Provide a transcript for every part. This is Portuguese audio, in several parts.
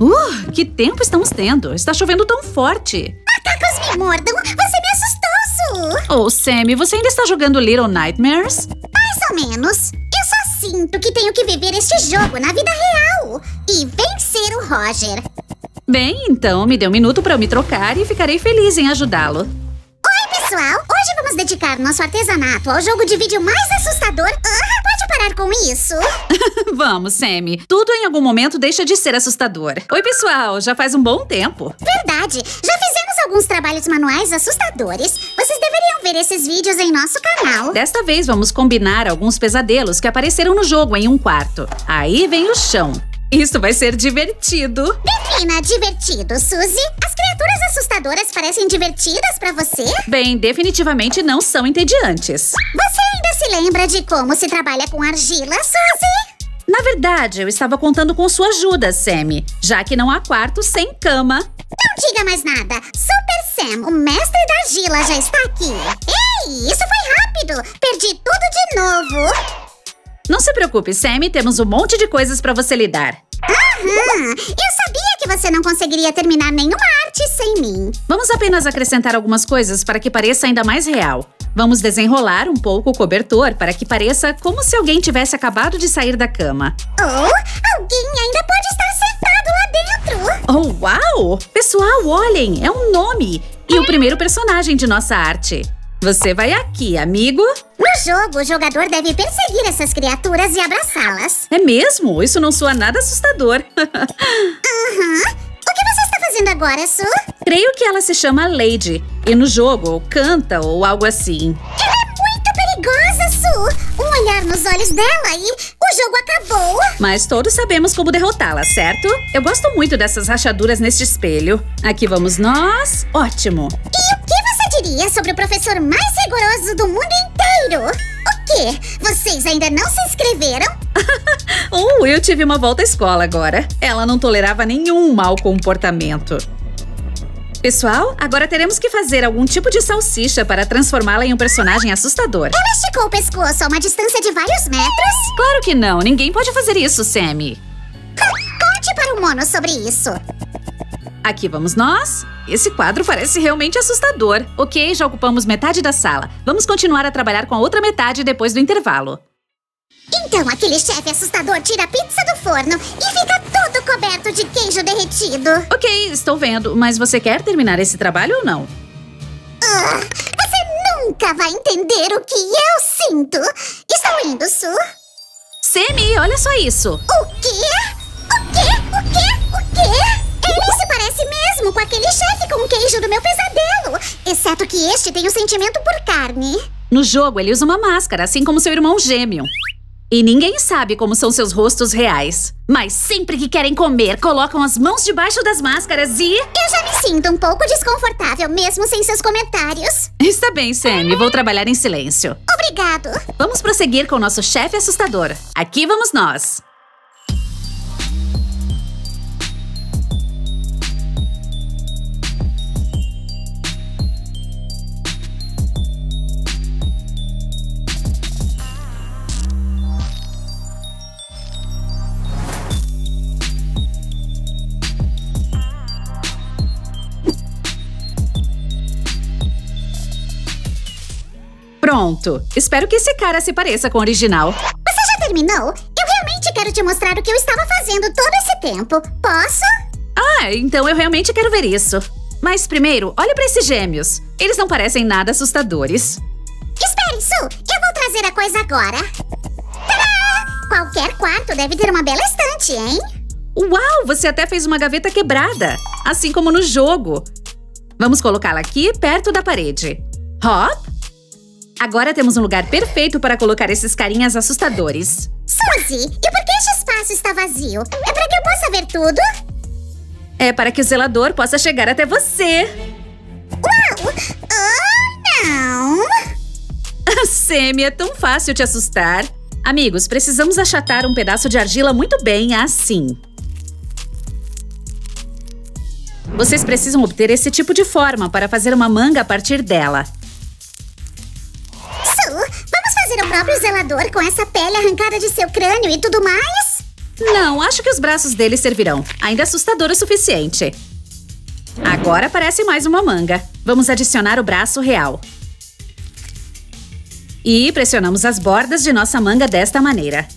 Uh, que tempo estamos tendo? Está chovendo tão forte. Macacos me mordam! Você me assustou, Su! Oh, Sammy, você ainda está jogando Little Nightmares? Mais ou menos. Eu só sinto que tenho que viver este jogo na vida real e vencer o Roger. Bem, então me dê um minuto para eu me trocar e ficarei feliz em ajudá-lo. Oi, pessoal! Hoje vamos dedicar nosso artesanato ao jogo de vídeo mais assustador. Pode parar com isso? Vamos, Sammy. Tudo em algum momento deixa de ser assustador. Oi, pessoal. Já faz um bom tempo. Verdade. Já fizemos alguns trabalhos manuais assustadores. Vocês deveriam ver esses vídeos em nosso canal. Desta vez vamos combinar alguns pesadelos que apareceram no jogo em um quarto. Aí vem o chão. Isso vai ser divertido. Defina divertido, Suzy. As criaturas assustadoras parecem divertidas pra você? Bem, definitivamente não são entediantes. Você ainda se lembra de como se trabalha com argila, Suzy? Na verdade, eu estava contando com sua ajuda, Sammy, já que não há quarto sem cama. Não diga mais nada. Super Sam, o mestre da argila, já está aqui. Ei, isso foi rápido. Perdi tudo de novo. Não se preocupe, Sammy, temos um monte de coisas para você lidar. Aham, eu sabia que você não conseguiria terminar nenhuma arte sem mim. Vamos apenas acrescentar algumas coisas para que pareça ainda mais real. Vamos desenrolar um pouco o cobertor para que pareça como se alguém tivesse acabado de sair da cama. Ou alguém ainda pode estar sentado lá dentro. Oh, uau! Pessoal, olhem, é um nome e o primeiro personagem de nossa arte. Você vai aqui, amigo. No jogo, o jogador deve perseguir essas criaturas e abraçá-las. É mesmo? Isso não soa nada assustador. Aham. O que você está fazendo agora, Su? Creio que ela se chama Lady. E no jogo, canta ou algo assim. Ela é muito perigosa, Su. Um olhar nos olhos dela e o jogo acabou. Mas todos sabemos como derrotá-la, certo? Eu gosto muito dessas rachaduras neste espelho. Aqui vamos nós. Ótimo. E diria sobre o professor mais rigoroso do mundo inteiro? O quê? Vocês ainda não se inscreveram? Oh, eu tive uma volta à escola agora. Ela não tolerava nenhum mau comportamento. Pessoal, agora teremos que fazer algum tipo de salsicha para transformá-la em um personagem assustador. Ela esticou o pescoço a uma distância de vários metros? Claro que não, ninguém pode fazer isso, Sammy. Conte para o Mono sobre isso. Aqui vamos nós. Esse quadro parece realmente assustador. Ok, já ocupamos metade da sala. Vamos continuar a trabalhar com a outra metade depois do intervalo. Então aquele chefe assustador tira a pizza do forno e fica todo coberto de queijo derretido. Ok, estou vendo, mas você quer terminar esse trabalho ou não? Ah, você nunca vai entender o que eu sinto. Estão indo, Su? Sammy, olha só isso. O quê? O quê? O quê? O quê? Mesmo com aquele chefe com queijo do meu pesadelo. Exceto que este tem o sentimento por carne. No jogo, ele usa uma máscara, assim como seu irmão gêmeo. E ninguém sabe como são seus rostos reais. Mas sempre que querem comer, colocam as mãos debaixo das máscaras e... Eu já me sinto um pouco desconfortável, mesmo sem seus comentários. Está bem, Sammy, vou trabalhar em silêncio. Obrigado. Vamos prosseguir com o nosso chefe assustador. Aqui vamos nós. Pronto. Espero que esse cara se pareça com o original. Você já terminou? Eu realmente quero te mostrar o que eu estava fazendo todo esse tempo. Posso? Ah, então eu realmente quero ver isso. Mas primeiro, olha para esses gêmeos. Eles não parecem nada assustadores. Espere, Su. Eu vou trazer a coisa agora. Tadá! Qualquer quarto deve ter uma bela estante, hein? Uau, você até fez uma gaveta quebrada, assim como no jogo. Vamos colocá-la aqui perto da parede. Hop. Agora temos um lugar perfeito para colocar esses carinhas assustadores. Suzy, e por que este espaço está vazio? É para que eu possa ver tudo? É para que o zelador possa chegar até você. Uau! Oh, não! Semi, é tão fácil te assustar. Amigos, precisamos achatar um pedaço de argila muito bem assim. Vocês precisam obter esse tipo de forma para fazer uma manga a partir dela. Próprio zelador com essa pele arrancada de seu crânio e tudo mais? Não, acho que os braços dele servirão. Ainda é assustador o suficiente. Agora parece mais uma manga. Vamos adicionar o braço real. E pressionamos as bordas de nossa manga desta maneira.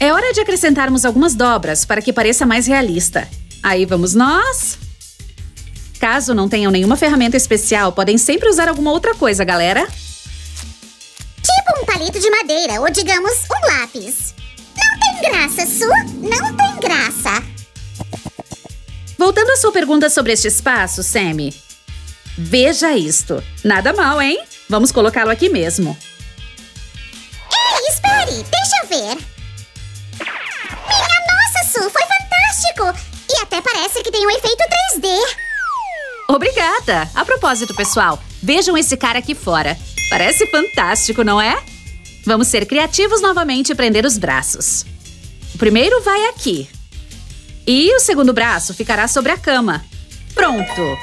É hora de acrescentarmos algumas dobras para que pareça mais realista. Aí vamos nós. Caso não tenham nenhuma ferramenta especial, podem sempre usar alguma outra coisa, galera. Tipo um palito de madeira ou, digamos, um lápis. Não tem graça, Su. Não tem graça. Voltando à sua pergunta sobre este espaço, Sammy. Veja isto. Nada mal, hein? Vamos colocá-lo aqui mesmo. Ei, espere! Deixa eu ver. Minha nossa, Su! Foi fantástico! Até parece que tem um efeito 3D. Obrigada! A propósito, pessoal, vejam esse cara aqui fora. Parece fantástico, não é? Vamos ser criativos novamente e prender os braços. O primeiro vai aqui. E o segundo braço ficará sobre a cama. Pronto!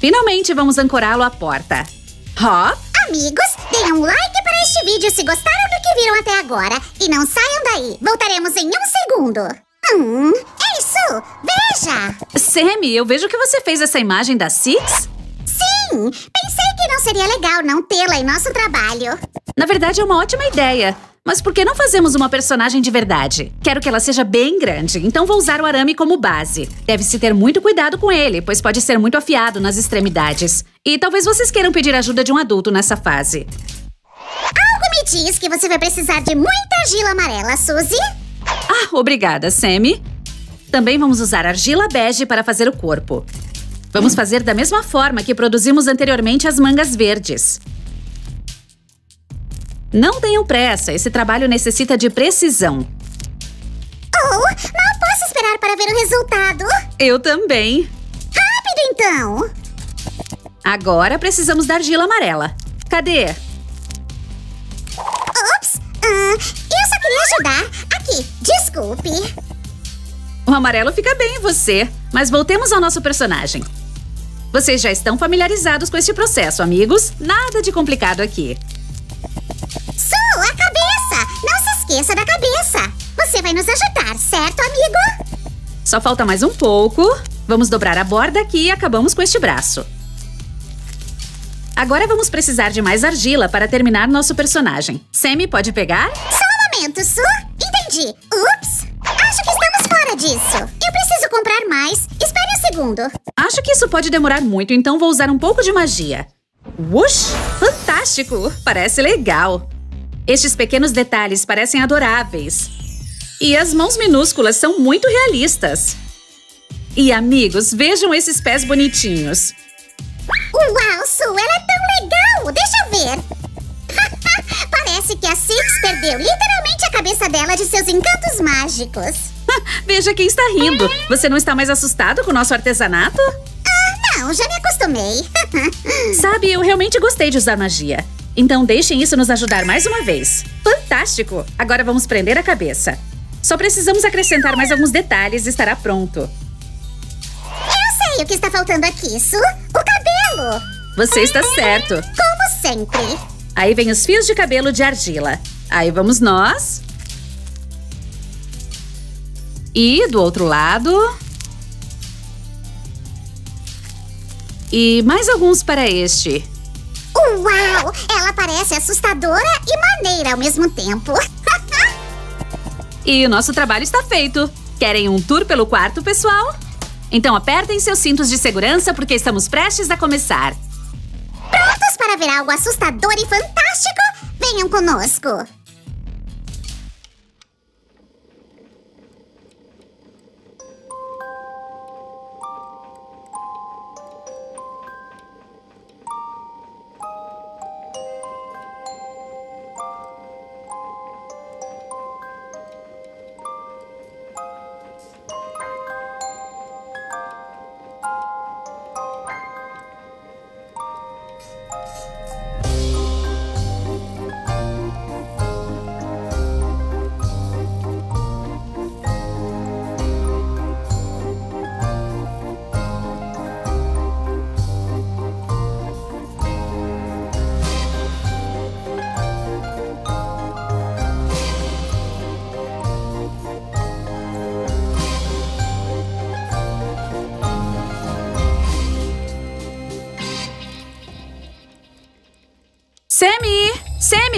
Finalmente vamos ancorá-lo à porta. Hop! Amigos, deem um like para este vídeo se gostaram do que viram até agora. E não saiam daí. Voltaremos em um segundo. Hum, Veja! Sammy, eu vejo que você fez essa imagem da Six? Sim! Pensei que não seria legal não tê-la em nosso trabalho. Na verdade, é uma ótima ideia. Mas por que não fazemos uma personagem de verdade? Quero que ela seja bem grande, então vou usar o arame como base. Deve-se ter muito cuidado com ele, pois pode ser muito afiado nas extremidades. E talvez vocês queiram pedir ajuda de um adulto nessa fase. Algo me diz que você vai precisar de muita argila amarela, Suzy. Ah, obrigada, Sammy. Também vamos usar argila bege para fazer o corpo. Vamos fazer da mesma forma que produzimos anteriormente as mangas verdes. Não tenham pressa, esse trabalho necessita de precisão. Oh, não posso esperar para ver o resultado. Eu também. Rápido, então. Agora precisamos da argila amarela. Cadê? Ops, ah, eu só queria ajudar. Aqui, desculpe. O amarelo fica bem em você, mas voltemos ao nosso personagem. Vocês já estão familiarizados com este processo, amigos? Nada de complicado aqui. Su, a cabeça! Não se esqueça da cabeça. Você vai nos ajudar, certo, amigo? Só falta mais um pouco. Vamos dobrar a borda aqui e acabamos com este braço. Agora vamos precisar de mais argila para terminar nosso personagem. Sammy, pode pegar? Só um momento, Su. Entendi. Ups! Acho que estamos disso. Eu preciso comprar mais. Espere um segundo. Acho que isso pode demorar muito, então vou usar um pouco de magia. Whoosh! Fantástico! Parece legal. Estes pequenos detalhes parecem adoráveis. E as mãos minúsculas são muito realistas. E amigos, vejam esses pés bonitinhos. Uau, Su, ela é tão legal! Deixa eu ver. Parece que a Six perdeu literalmente a cabeça dela de seus encantos mágicos. Veja quem está rindo. Você não está mais assustado com o nosso artesanato? Ah, não, já me acostumei. Sabe, eu realmente gostei de usar magia. Então deixem isso nos ajudar mais uma vez. Fantástico! Agora vamos prender a cabeça. Só precisamos acrescentar mais alguns detalhes e estará pronto. Eu sei o que está faltando aqui, Su. O cabelo. Você está certo. Como sempre. Aí vem os fios de cabelo de argila. Aí vamos nós. E do outro lado. E mais alguns para este. Uau! Ela parece assustadora e maneira ao mesmo tempo. E o nosso trabalho está feito. Querem um tour pelo quarto, pessoal? Então apertem seus cintos de segurança porque estamos prestes a começar. Prontos para ver algo assustador e fantástico? Venham conosco.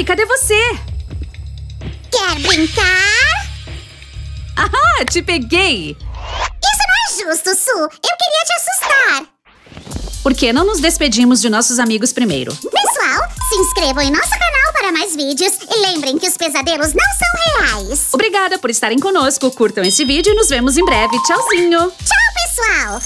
Sammy, cadê você? Quer brincar? Ahá, te peguei! Isso não é justo, Su. Eu queria te assustar. Por que não nos despedimos de nossos amigos primeiro? Pessoal, se inscrevam em nosso canal para mais vídeos e lembrem que os pesadelos não são reais. Obrigada por estarem conosco. Curtam esse vídeo e nos vemos em breve. Tchauzinho! Tchau, pessoal!